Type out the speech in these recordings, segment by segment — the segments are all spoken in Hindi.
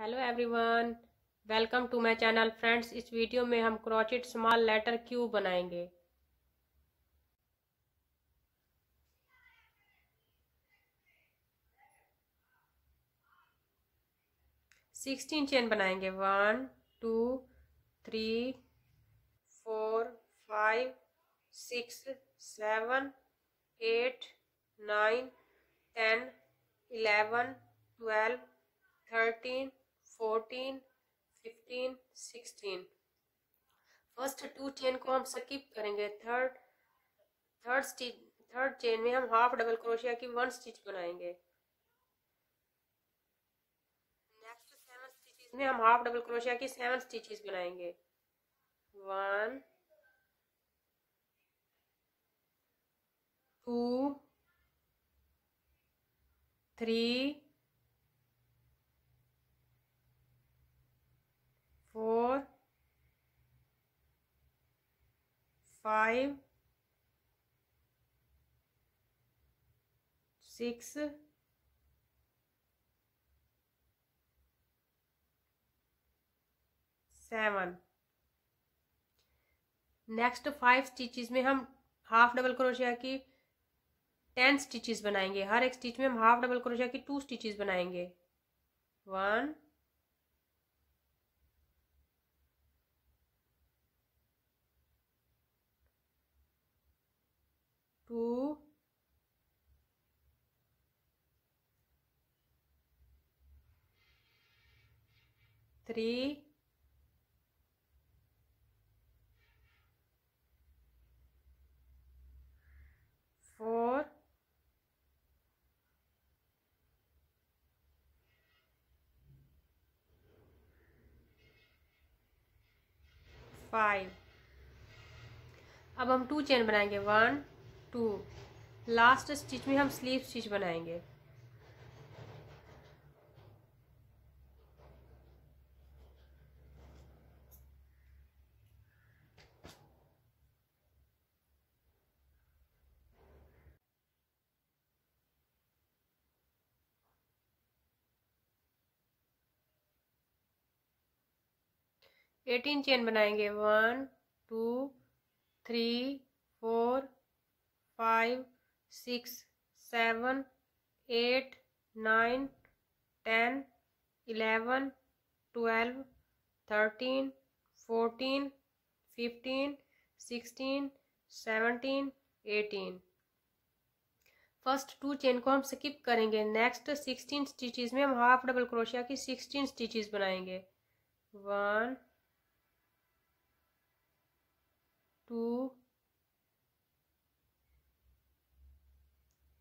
Hello everyone, welcome to my channel friends. इस वीडियो में हम क्रोचेट स्मॉल लेटर क्यू बनाएँगे। सिक्सटीन चेन बनाएँगे। One, two, three, four, five, six, seven, eight, nine, ten, eleven, twelve, thirteen fourteen fifteen sixteen first two chain को हम स्किप करेंगे। Third third stitch third chain में हम हाफ़ डबल क्रोशिया की वन स्टिच बनाएँगे। नेक्स्ट सेवन स्टिचेस में हम हाफ़ डबल क्रोशिया की सेवन स्टिचेस बनाएँगे। One two three four, five, six, seven next five stitches में हम हाफ़ डबल क्रोशिया की टेन स्टिचेस बनाएँगे। हर एक स्टिच में हम हाफ़ डबल क्रोशिया की टू स्टिचेस बनाएँगे। One two three four five. अब हम टू चेन बनाएँगे। One two. लास्ट स्टिच में हम स्लीव स्टिच बनाएँगे। एटीन चेन बनाएँगे। One two three four five, six, seven, eight, nine, ten, eleven, twelve, thirteen, fourteen, fifteen, sixteen, seventeen, eighteen. First two chain को हम स्किप करेंगे। नेक्स्ट सिक्सटीन स्टिचेस में हम हाफ़ डबल क्रोशिया की सिक्सटीन स्टिचेस बनाएँगे। One, two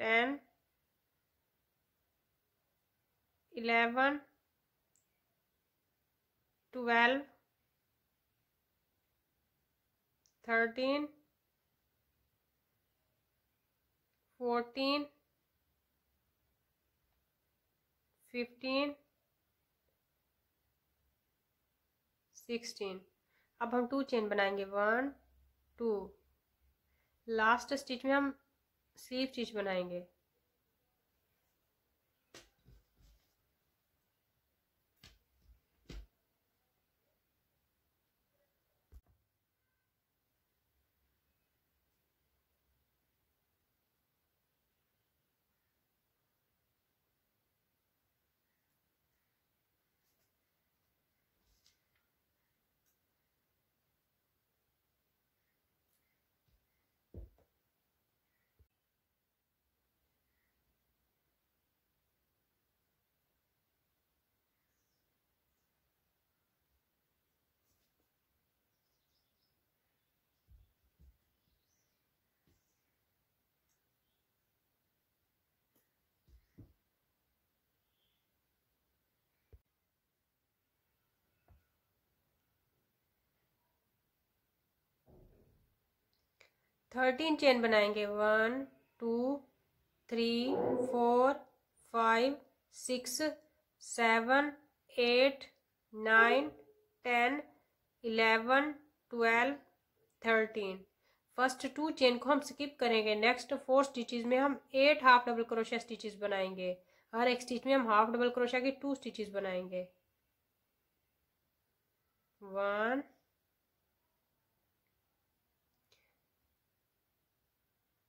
ten, eleven, twelve, thirteen, fourteen, fifteen, sixteen. अब हम टू चेन बनाएँगे। वन टू लास्ट स्टिच में हम स्लीव चीज़ बनाएँगे। थर्टीन चेन बनाएँगे. One two three four five six seven eight nine ten eleven twelve thirteen first two chain को हम स्किप करेंगे. नेक्स्ट फोर स्टिचेस में हम एट हाफ़ डबल क्रोशिया स्टिचेस बनाएँगे. हर एक स्टिच में हम हाफ़ डबल क्रोशिया की टू स्टिचेस बनाएँगे. One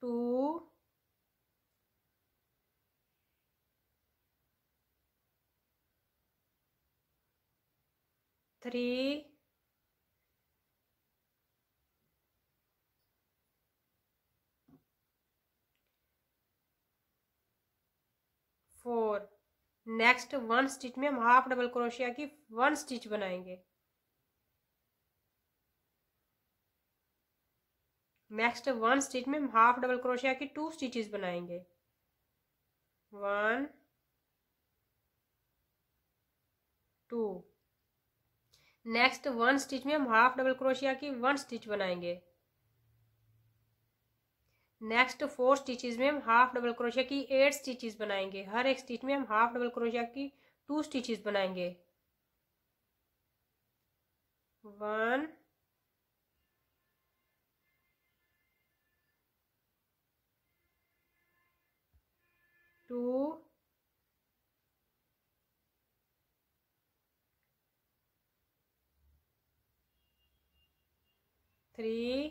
two three four next one stitch में हम हाफ़ डबल क्रोशिया की वन स्टिच बनाएँगे। नेक्स्ट वन स्टिच में हम हाफ़ डबल क्रोशिया की टू स्टिचेस बनाएँगे। One two next one stitch में हम हाफ़ डबल क्रोशिया की वन स्टिच बनाएँगे। नेक्स्ट फोर स्टिचेस में हम हाफ़ डबल क्रोशिया की एट स्टिचेस बनाएँगे। हर एक स्टिच में हम हाफ़ डबल क्रोशिया की टू स्टिचेस बनाएँगे। वन टू थ्री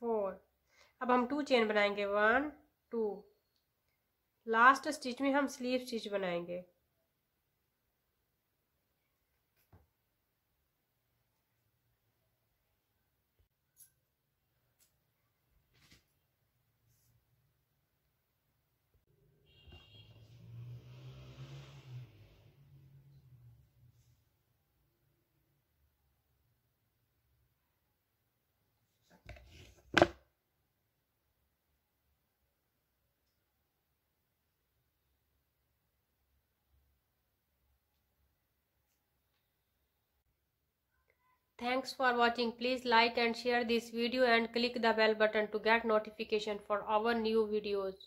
फोर अब हम टू चेन बनाएँगे. वन टू लास्ट स्टिच में हम स्लीव स्टिच बनाएँगे. Thanks for watching. Please like and share this video and click the bell button to get notification for our new videos.